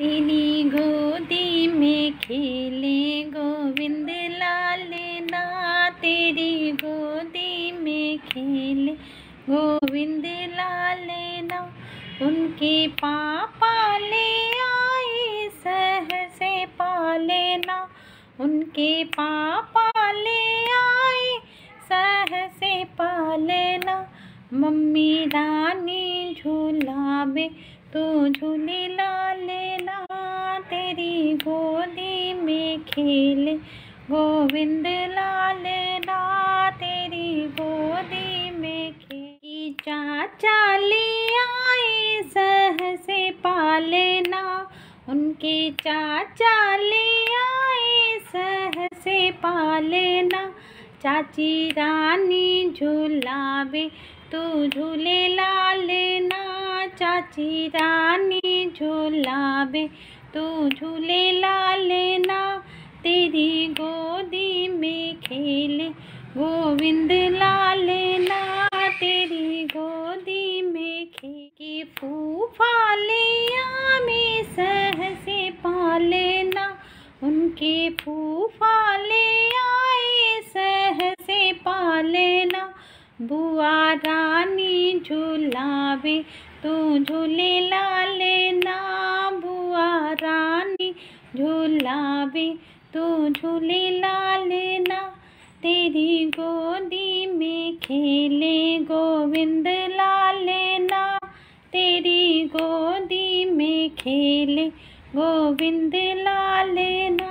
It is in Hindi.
तेरी गोदी में खेले गोविंद लाल ना, तेरी गोदी में खेले गोविंद लाल ना। उनके पापा ले आए सह से पाले ना। उनके पापा ले आए सह से पाले ना। मम्मी रानी झूलावे तू झूली लेना तेरी गोदी में खेले। गोविंद लेना तेरी गोदी में खेली। चाचा ले आए सह से पालेना। उनके चाचा ले आए सह से पालेना। चाची रानी झूलावे, तू झूले लाल ना। चाची रानी झूलावे, तू झूले ला ना। तेरी गोदी में खेले, गोविंद ला ना। तेरी गोदी में खेके फूफा ले में सह से पा लेना उनके फूफा ले आए सह से पा लेना बुआ रानी झूलावे, तू झूले ला लेना बुआ रानी झूलावे, तू झूले ला लेना तेरी गोदी में खेले गोविंद ला लेना तेरी गोदी में खेले गोविंद ला लेना